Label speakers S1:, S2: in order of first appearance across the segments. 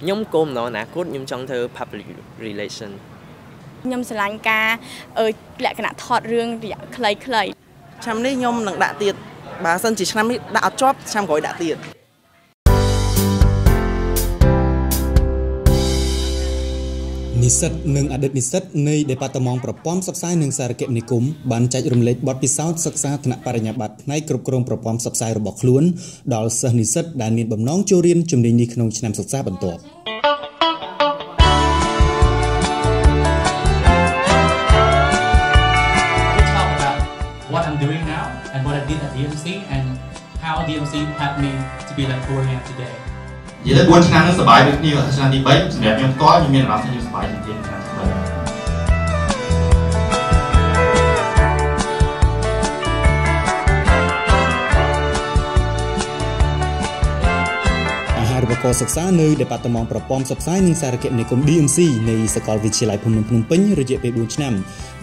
S1: ខ្ញុំគោលបំណងអនាគតខ្ញុំចង់ធ្វើ public relation
S2: ខ្ញុំស្រឡាញ់ការអឺលក្ខណៈថតរឿងរយៈខ្លីៗ
S3: ឆ្នាំនេះខ្ញុំនឹងដាក់ទៀតបើសិនជាឆ្នាំនេះដាក់អត់ជាប់ឆ្នាំក្រោយដាក់ទៀត
S4: និស្សិតនិងអតីតនិស្សិតនៃ Department ប្រព័ន្ធផ្សព្វផ្សាយនិងសារគមនាគមន៍បានចែករំលែកបទពិសោធន៍សិក្សាថ្នាក់បរិញ្ញាបត្រផ្នែកគ្រប់គ្រងប្រព័ន្ធផ្សព្វផ្សាយរបស់ខ្លួនដល់សិស្សនិស្សិតដែលមានបំណងចូលរៀនជំនាញនេះក្នុងឆ្នាំសិក្សាបន្ទាប់។
S5: what I'm doing now and what I did at DMC and how DMC helped me to be like who I am today
S6: និយាយទៅ4ឆ្នាំនឹងសប្បាយដូចគ្នាឆ្នាំទី3សម្រាប់ខ្ញុំផ្ទាល់ខ្ញុំមានអារម្មណ៍ថាខ្ញុំសប្បាយជាងឆ្នាំទី3
S4: របករសិក្សានៅ Department ប្រព័ន្ធផ្សព្វផ្សាយនិងសារគមនាគមន៍ DMC នៃសាកលវិទ្យាល័យភូមិន្ទភ្នំពេញរយៈពេល4ឆ្នាំ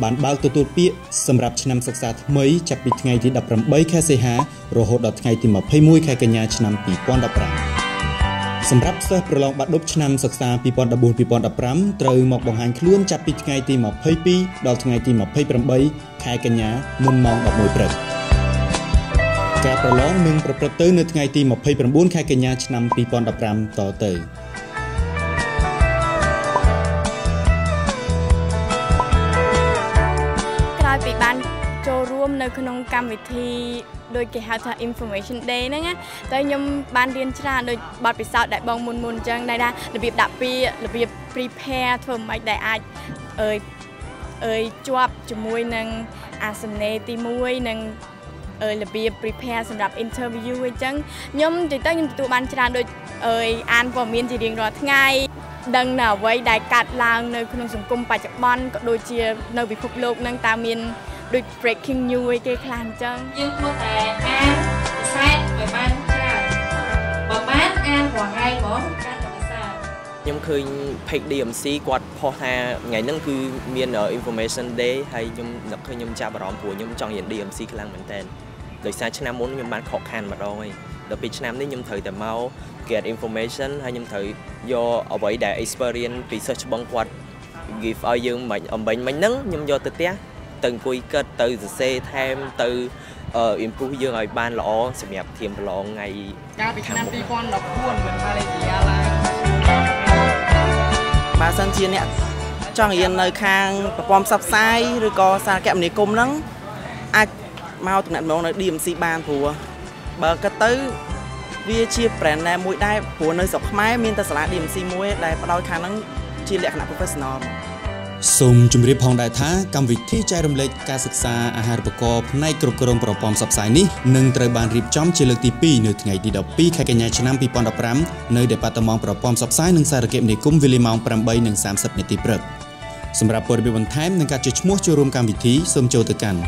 S4: បានបើកទទួលពាក្យសម្រាប់ឆ្នាំសិក្សាថ្មីចាប់ពីថ្ងៃទី18ខែសីហារហូតដល់ថ្ងៃទី21ខែកញ្ញាឆ្នាំ2015 សម្រាប់សិស្សប្រឡងបាក់ឌុបឆ្នាំសិក្សា2014-2015ត្រូវមកបង្ហាញខ្លួនចាប់ពីថ្ងៃទី22ដល់ថ្ងៃទី28ខែកញ្ញាមុនម៉ោង11ព្រឹកការប្រឡងនឹងប្រព្រឹត្តទៅនៅថ្ងៃទី29ខែកញ្ញាឆ្នាំ2015តទៅ
S2: រួមនៅក្នុងកម្មវិធីដូចគេហៅថា information day ហ្នឹងណាតែខ្ញុំបានរៀនច្រើនដូចបទពិសោធន៍ដែលបងមុនមុនអញ្ចឹងដែលថារបៀបដាក់ពាក្យរបៀប prepare ធ្វើមិនដែលអាចអើយអើយជាប់ជាមួយនឹងអាសនេទី1និងអើយរបៀប prepare សម្រាប់ interview អញ្ចឹងខ្ញុំទៅទៅខ្ញុំទទួលបានច្រើនដូចអើយអានព័ត៌មានជារៀងរាល់ថ្ងៃដឹងនៅអ្វីដែលកាត់ឡើងនៅក្នុងសង្គមបច្ចុប្បន្នក៏ដូចជានៅពិភពលោកនឹងតើមាន ដូច breaking news អីគេខ្លះអញ្ចឹង
S7: យើងគួរតែអានភាសាឲ្យបានច្រើនបើបានអានរាល់ថ្ងៃហ្មងកាន់តែភាសា
S1: ខ្ញុំឃើញ page DMC គាត់ផុសថាថ្ងៃហ្នឹងគឺមាន information day ហើយខ្ញុំនឹកឃើញខ្ញុំចាប់អារម្មណ៍ព្រោះខ្ញុំចង់រៀន DMC ខ្លាំងមែនតើដោយសារឆ្នាំមុនខ្ញុំបានខកខានម្ដងហើយដល់ពីឆ្នាំនេះខ្ញុំត្រូវតែមក get information ហើយខ្ញុំត្រូវយកអ្វីដែល experience ពីសិស្សច្បងគាត់ give ឲ្យយើងមិនអំបញ្ញមិញហ្នឹងខ្ញុំយកទៅផ្ទះ ទៅអង្គុយគិតទៅសរសេរថែមទៅ improve យើងឲ្យបានល្អសម្រាប់ធៀមប្រឡងថ្ងៃ
S3: កាលពីឆ្នាំ2014មិនម៉ាឡេស៊ីឡើយបើសិនជាអ្នកចង់រៀននៅខាងប្រព័ន្ធផ្សព្វផ្សាយឬក៏សារគមនាគមន៍ហ្នឹងអាចមកតំណែងនៅ DMC បានព្រោះបើគិតទៅវាជា brand name មួយដែរព្រោះនៅស្រុកខ្មែរមានតែសាលា DMC មួយដែលផ្ដោតខាងហ្នឹងជាលក្ខណៈ professional
S4: សូមជម្រាបផងដែរថាកម្មវិធីចែករំលែកការសិក្សាអាហារូបករណ៍ផ្នែកគ្រប់គ្រងប្រព័ន្ធផ្សព្វផ្សាយនេះនឹងត្រូវបានរៀបចំជាលើកទី2នៅថ្ងៃទី12ខែកញ្ញាឆ្នាំ2015នៅ Department ប្រព័ន្ធផ្សព្វផ្សាយនិងសារគមនាគមន៍វេលាម៉ោង8:30នាទីព្រឹកសម្រាប់ព័ត៌មានបន្ថែមនិងការចុះឈ្មោះចូលរួមកម្មវិធីសូមចូលទៅកាន់